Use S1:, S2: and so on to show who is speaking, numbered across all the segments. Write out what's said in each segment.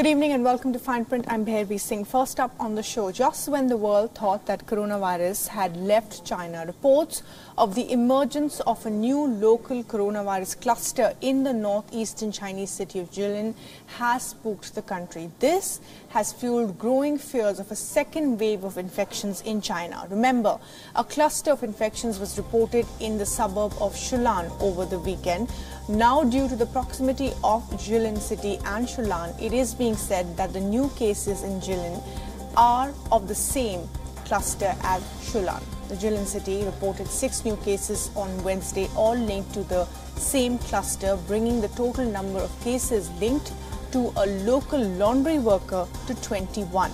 S1: Good evening and welcome to Fine Print. I'm Bhairavi Singh. First up on the show, just when the world thought that coronavirus had left China, reports of the emergence of a new local coronavirus cluster in the northeastern Chinese city of Jilin has spooked the country. This has fueled growing fears of a second wave of infections in China. Remember, a cluster of infections was reported in the suburb of Shulan over the weekend. Now, due to the proximity of Jilin city and Shulan, it is being said that the new cases in Jilin are of the same cluster as Shulan. The Jilin city reported six new cases on Wednesday, all linked to the same cluster, bringing the total number of cases linked to a local laundry worker to 21.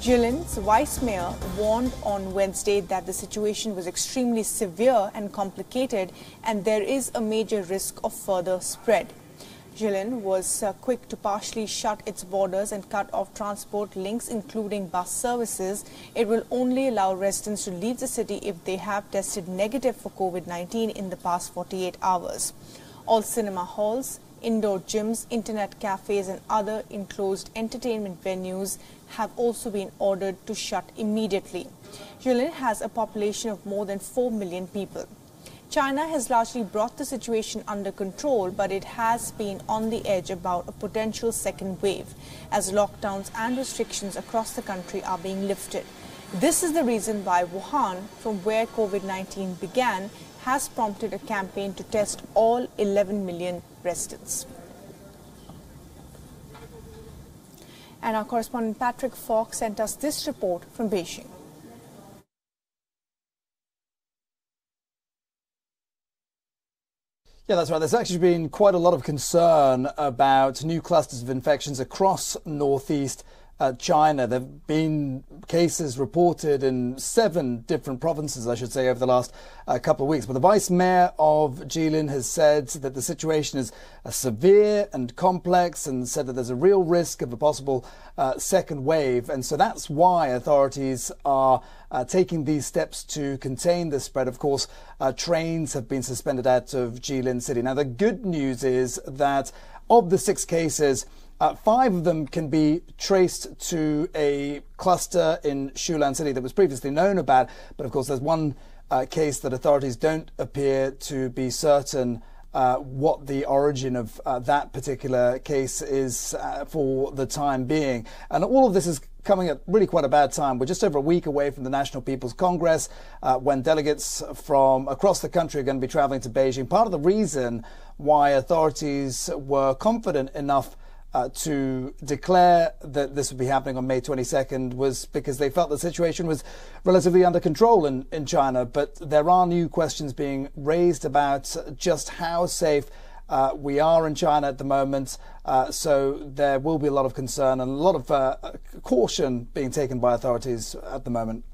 S1: Jilin's vice mayor warned on Wednesday that the situation was extremely severe and complicated and there is a major risk of further spread. Jilin was uh, quick to partially shut its borders and cut off transport links, including bus services. It will only allow residents to leave the city if they have tested negative for COVID-19 in the past 48 hours. All cinema halls, indoor gyms, internet cafes and other enclosed entertainment venues have also been ordered to shut immediately. Jilin has a population of more than 4 million people. China has largely brought the situation under control, but it has been on the edge about a potential second wave as lockdowns and restrictions across the country are being lifted. This is the reason why Wuhan, from where COVID-19 began, has prompted a campaign to test all 11 million residents. And our correspondent Patrick Fok sent us this report from Beijing.
S2: Yeah, that's right. There's actually been quite a lot of concern about new clusters of infections across northeast uh, China. There have been cases reported in seven different provinces, I should say, over the last uh, couple of weeks. But the vice mayor of Jilin has said that the situation is uh, severe and complex and said that there's a real risk of a possible uh, second wave. And so that's why authorities are uh, taking these steps to contain the spread. Of course, uh, trains have been suspended out of Jilin City. Now, the good news is that of the six cases, uh, five of them can be traced to a cluster in Shulan City that was previously known about, but of course, there's one uh, case that authorities don't appear to be certain uh, what the origin of uh, that particular case is uh, for the time being. And all of this is coming at really quite a bad time. We're just over a week away from the National People's Congress uh, when delegates from across the country are going to be traveling to Beijing. Part of the reason why authorities were confident enough uh, to declare that this would be happening on May 22nd was because they felt the situation was relatively under control in, in China. But there are new questions being raised about just how safe uh, we are in China at the moment. Uh, so there will be a lot of concern and a lot of uh, caution being taken by authorities at the moment.